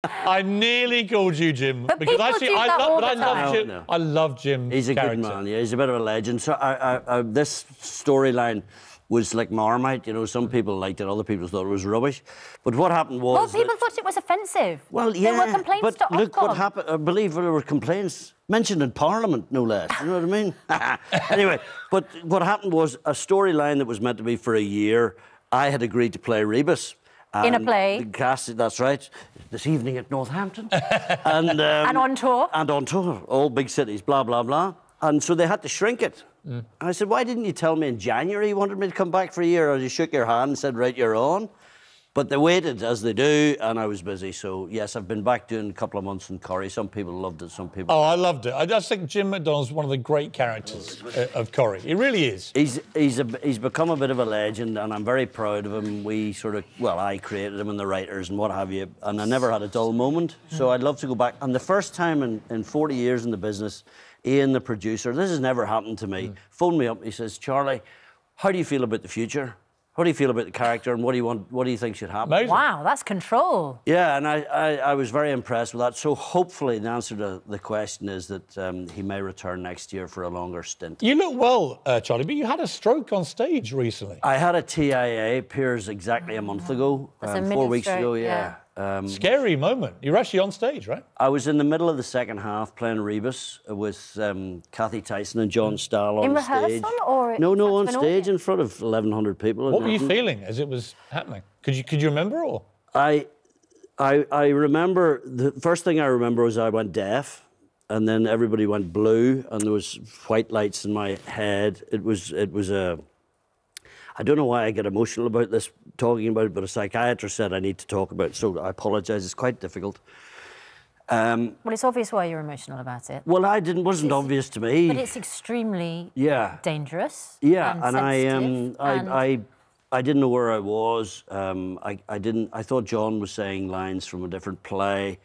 I nearly called you Jim But because people actually do I that love, all but I the love time. Jim. No, no. I love Jim. He's a good man. Yeah, he's a bit of a legend. So I, I, I, this storyline was like Marmite. You know, some people liked it, other people thought it was rubbish. But what happened was. Well, that- people thought it was offensive. Well, yeah. There were complaints but to look what happened. I believe there were complaints mentioned in Parliament, no less. You know what I mean? anyway, but what happened was a storyline that was meant to be for a year. I had agreed to play Rebus. In a play. Cast, that's right. This evening at Northampton. and, um, And on tour. And on tour. All big cities, blah, blah, blah. And so they had to shrink it. And I said, why didn't you tell me in January you wanted me to come back for a year? Or you shook your hand and said, right, you're on. But they waited, as they do, and I was busy. So, yes, I've been back doing a couple of months in Corrie. Some people loved it, some people... Oh, I loved it. I just think Jim McDonald's one of the great characters uh, of Corrie. He really is. He's, he's, a, he's become a bit of a legend, and I'm very proud of him. We sort of, well, I created him and the writers and what have you, and I never had a dull moment. So I'd love to go back. And the first time in, in 40 years in the business, Ian, the producer, this has never happened to me, phoned me up. He says, Charlie, how do you feel about the future? How do you feel about the character, and what do you want? What do you think should happen? Amazing. Wow, that's control. Yeah, and I, I, I was very impressed with that. So hopefully, the answer to the question is that um, he may return next year for a longer stint. You look well, uh, Charlie, but you had a stroke on stage recently. I had a TIA, appears exactly a month ago, That's a um, four weeks stroke, ago. yeah. Yeah. Um, Scary moment. You're actually on stage, right? I was in the middle of the second half playing Rebus with um, Kathy Tyson and John Stahl on In the stage. rehearsal or no, no, on stage audience? in front of 1,100 people. What were you feeling as it was happening? Could you could you remember or? I, I, I remember the first thing I remember was I went deaf, and then everybody went blue, and there was white lights in my head. It was it was a. I don't know why I get emotional about this talking about it, but a psychiatrist said I need to talk about it, so I apologise. It's quite difficult. Um, Well, it's obvious why you're emotional about it. well, I didn't wasn't obvious to me. But it's extremely yeah, dangerous. Yeah, and, and, I um, I, and I, I didn't know where I was. Um, I, I didn't. I thought John was saying lines from a different play.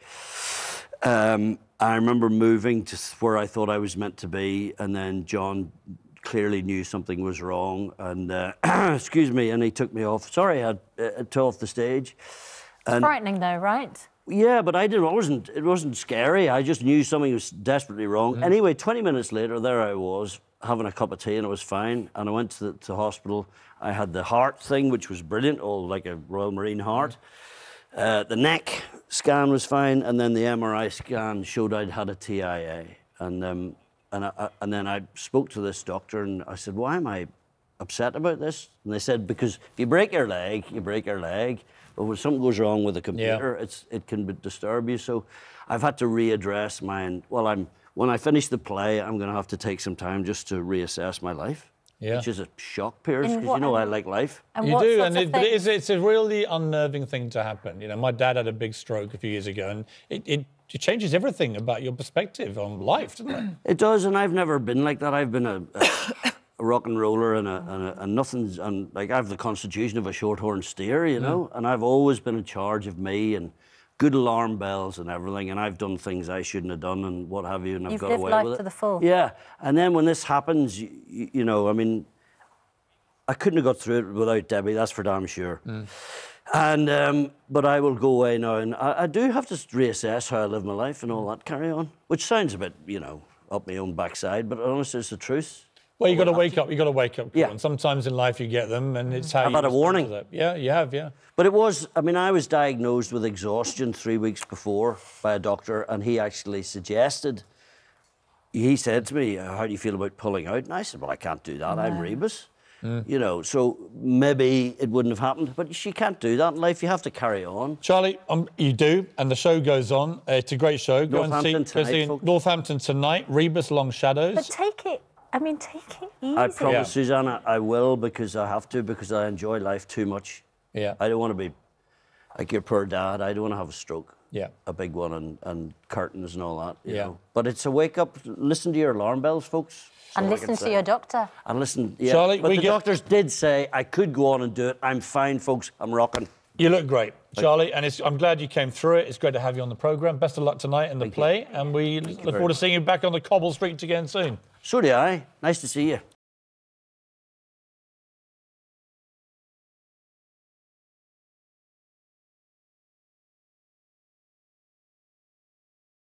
Um, I remember moving to where I thought I was meant to be, and then John clearly knew something was wrong, and uh, excuse me, and he took me off. Sorry, I had uh, to off the stage. And frightening though, right? yeah, but I didn't. It wasn't. It wasn't scary. I just knew something was desperately wrong. Anyway, 20 minutes later, there I was having a cup of tea, and it was fine. And I went to the to hospital. I had the heart thing, which was brilliant, all like a Royal Marine heart. Uh, the neck scan was fine, and then the MRI scan showed I'd had a TIA. And um, and I, I- and then I spoke to this doctor, and I said, "Why am I upset about this?" And they said, "Because if you break your leg, you break your leg. But when something goes wrong with the computer, it's it can disturb you." So I've had to readdress mine. Well, I'm when I finish the play, I'm going to have to take some time just to reassess my life. Yeah. Which is a shock, Piers, In because you know I like life. And You do, and it, but it things- is, it's a really unnerving thing to happen. You know, my dad had a big stroke a few years ago, and it, it, it changes everything about your perspective on life, doesn't it? It does, and I've never been like that. I've been a, a, a rock and roller, and, a, and, a, and nothing's, and like I've the constitution of a shorthorn steer, you mm. know, and I've always been in charge of me and good alarm bells and everything, and I've done things I shouldn't have done and what have you, and I've You've got lived away life with to it. the full. Yeah, and then when this happens, you, you know, I mean, I couldn't have got through it without Debbie. That's for damn sure. Mm. And um, but I will go away now, and I, I do have to reassess how I live my life and all that. Carry on, which sounds a bit, you know, up my own backside, but honestly, it's the truth. Well, you got to wake up. You got to wake up. Yeah. And sometimes in life you get them, and it's how I've you had a warning. that. Yeah, you have. Yeah. But it was, I mean, I was diagnosed with exhaustion three weeks before by a doctor, and he actually suggested, he said to me, How do you feel about pulling out? And I said, Well, I can't do that. I'm Rebus. You know, so maybe it wouldn't have happened, but she can't do that in life. You have to carry on. Charlie, um, you do, and the show goes on. Uh, it's a great show. Go and see, Northampton go see tonight, folks. Northampton tonight. Rebus Long Shadows. But take it. I mean, take it easy. I promise, Yeah. Susanna, I will because I have to, because I enjoy life too much. yeah. I don't want to be like your poor dad. I don't want to have a stroke. Yeah. A big one and, and curtains and all that. You Yeah. Know? But it's a wake up. Listen to your alarm bells, folks. and That's all I listen to your doctor. And listen, yeah. Charlie, but we the get- doctors did say I could go on and do it. I'm fine, folks. I'm rocking. You look great, Charlie, and it's, I'm glad you came through it. It's great to have you on the programme. Best of luck tonight in the play, and we look forward to seeing you back on the cobble streets again soon. So do I. Nice to see you.